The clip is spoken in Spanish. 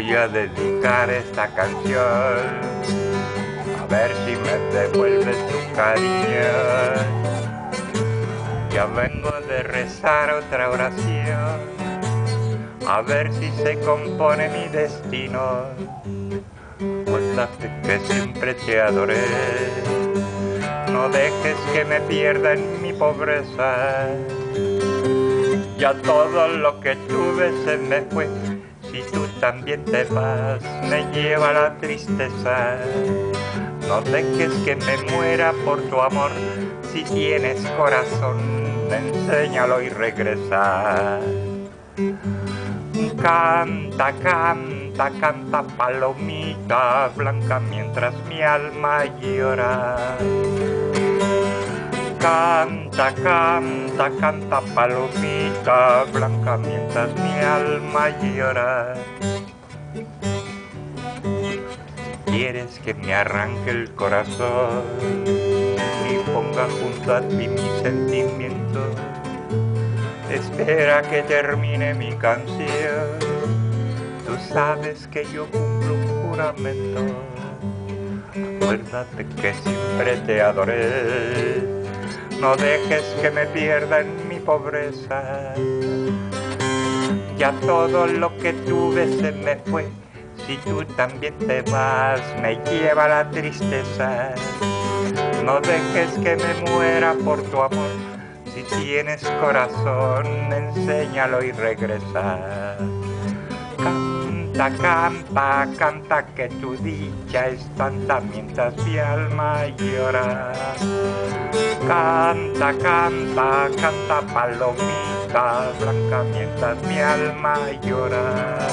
voy a dedicar esta canción a ver si me devuelves tu cariño. Ya vengo de rezar otra oración, a ver si se compone mi destino. Acuérdate que siempre te adoré, no dejes que me pierda en mi pobreza. Ya todo lo que tuve se me fue si tú también te vas, me lleva la tristeza. No dejes que me muera por tu amor. Si tienes corazón, enséñalo y regresa. Canta, canta, canta palomita blanca mientras mi alma llora. Canta, canta, canta palomita blanca mientras mi alma llora. Quieres que me arranque el corazón y ponga junto a ti mi sentimiento. Espera que termine mi canción. Tú sabes que yo cumplo un juramento. Acuérdate que siempre te adoré no dejes que me pierda en mi pobreza. Ya todo lo que tuve se me fue, si tú también te vas, me lleva la tristeza. No dejes que me muera por tu amor, si tienes corazón, enséñalo y regresa. Canta, canta, canta que tu dicha es tanta mientras mi alma llora. Canta, canta, canta palomita blanca mientras mi alma llora.